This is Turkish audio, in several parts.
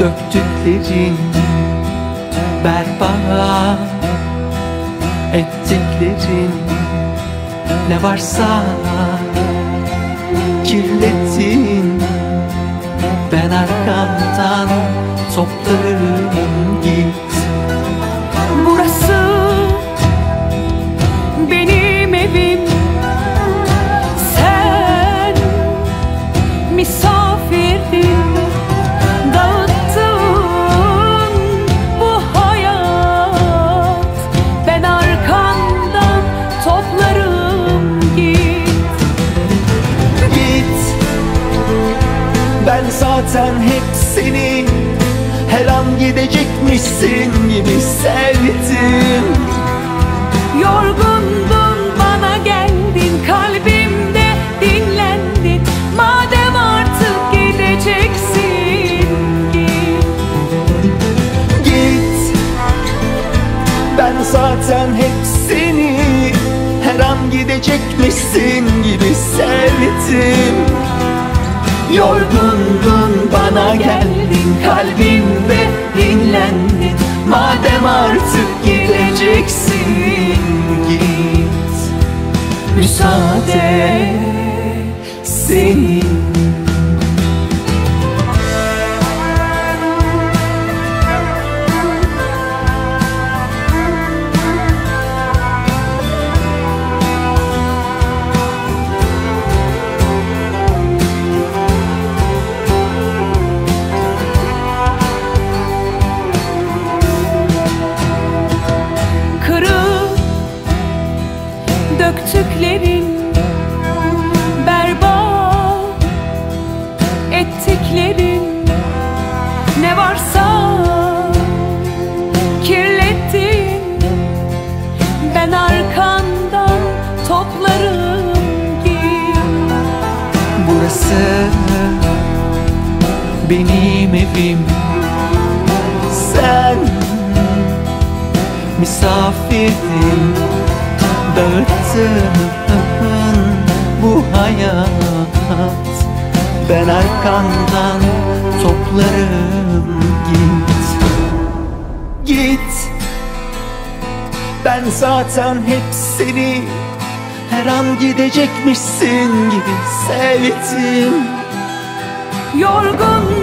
Döktüklerin berbat Ettiklerin ne varsa Kirlettin Ben arkamdan toplarım git zaten hep seni Her an gidecekmişsin gibi sevdim. Yorgundun bana geldin kalbimde dinlendin. Madem artık gideceksin git. Git Ben zaten hep seni Her an gidecekmişsin gibi sevdim. Yorgundun Müsaade senin döktüklerin berbat ettiklerin ne varsa kirlettin ben arkandan toplarım git Burası benim evim. Sen misafirdin Dağıttın bu hayat. Ben arkandan toplarım git. Git. Ben zaten hep seni her an gidecekmişsin gibi sevdim. Yorgundun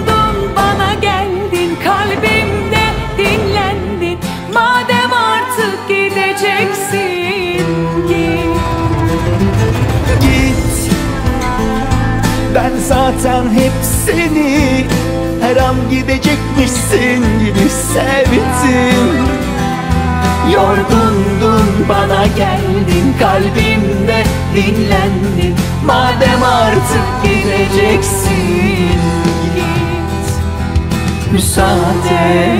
Ben zaten hep seni Her an gidecekmişsin gibi sevdim. Yorgundun bana geldin kalbimde dinlendin. Madem artık gideceksin git. Müsaade